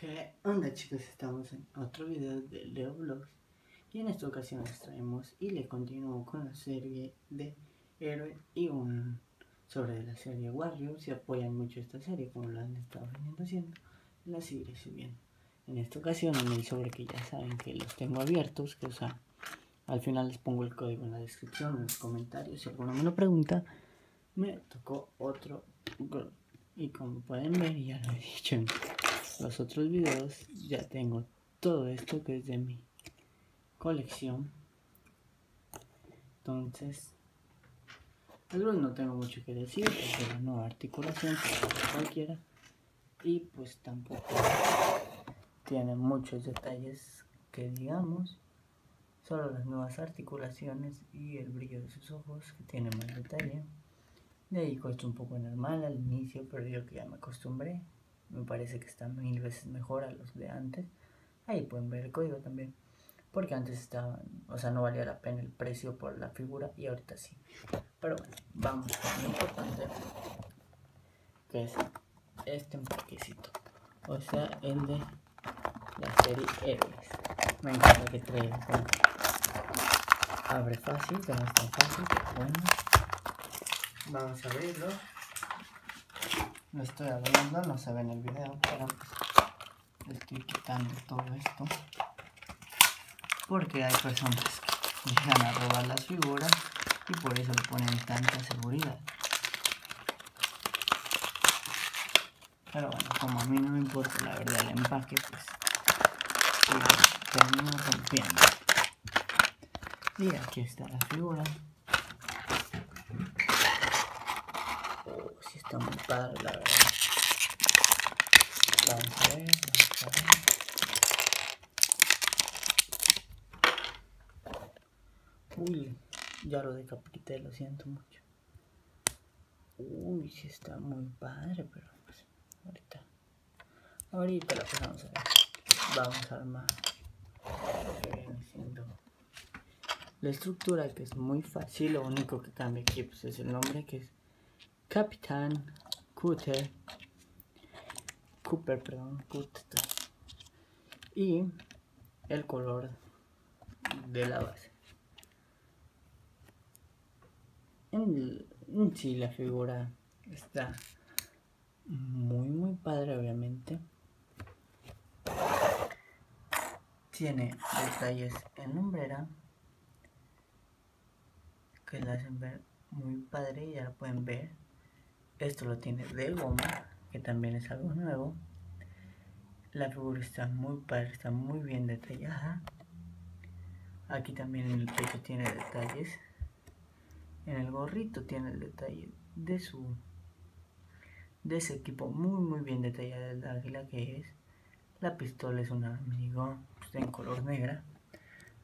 ¿Qué onda chicos? Estamos en otro video de Leo Vlogs y en esta ocasión les traemos y le continúo con la serie de Héroe y un sobre la serie Warriors si apoyan mucho esta serie como lo han estado veniendo haciendo la seguiré subiendo. En esta ocasión en el sobre que ya saben que los tengo abiertos que o sea al final les pongo el código en la descripción en los comentarios. Si alguno me lo pregunta me tocó otro y como pueden ver ya lo he dicho en los otros videos ya tengo todo esto que es de mi colección. Entonces algunos no tengo mucho que decir de la nueva articulación cualquiera y pues tampoco tiene muchos detalles que digamos solo las nuevas articulaciones y el brillo de sus ojos que tiene más detalle. De ahí cuesta un poco normal al inicio pero yo que ya me acostumbré me parece que está mil veces mejor a los de antes. Ahí pueden ver el código también. Porque antes estaban, o sea, no valía la pena el precio por la figura y ahorita sí. Pero bueno, vamos con lo importante. Que es este empaquecito. O sea, el de la serie Héroes. Me encanta que trae. Abre fácil, que no es tan fácil, bueno. Vamos a verlo. Lo estoy abriendo, no se ve en el video, pero pues estoy quitando todo esto. Porque hay personas que llegan a robar las figuras y por eso le ponen tanta seguridad. Pero bueno, como a mí no me importa la verdad el empaque, pues termino rompiendo. Y aquí está la figura. Está muy padre, la verdad. Vamos a ver, vamos a ver. Uy, ya lo decapité, lo siento mucho. Uy, sí está muy padre, pero pues ahorita. Ahorita lo vamos a ver. Vamos a armar la estructura que es muy fácil. Lo único que cambia aquí pues, es el nombre que es Capitán Cooper, Cooper, perdón, y el color de la base. En, sí la figura está muy muy padre obviamente. Tiene detalles en lumbrera que la hacen ver muy padre, ya lo pueden ver. Esto lo tiene de goma, que también es algo nuevo. La figura está muy padre, está muy bien detallada. Aquí también en el pecho tiene detalles. En el gorrito tiene el detalle de su de ese equipo muy muy bien detallado el águila que es. La pistola es una minigón pues, en color negra.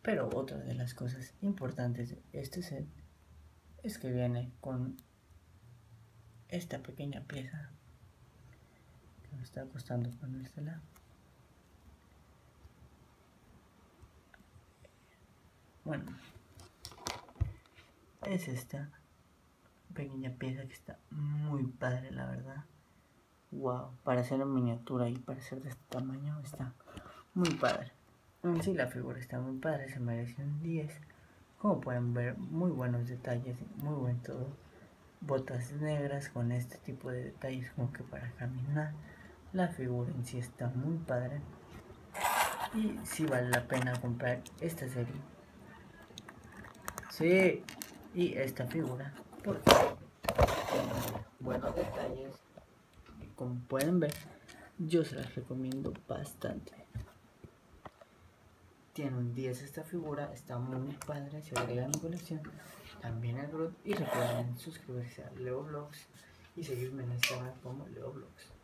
Pero otra de las cosas importantes de este set es que viene con esta pequeña pieza que me está costando ponérsela. Bueno es esta pequeña pieza que está muy padre la verdad. Wow para hacer en miniatura y para ser de este tamaño está muy padre. En sí la figura está muy padre se merece un 10 como pueden ver muy buenos detalles muy buen todo botas negras con este tipo de detalles como que para caminar. La figura en sí está muy padre. Y si vale la pena comprar esta serie. Sí y esta figura porque buenos detalles como pueden ver yo se las recomiendo bastante tiene un 10 esta figura está muy padre se agrega a mi colección también el Groot y recuerden suscribirse a Leo Vlogs y seguirme en Instagram como Leo Vlogs.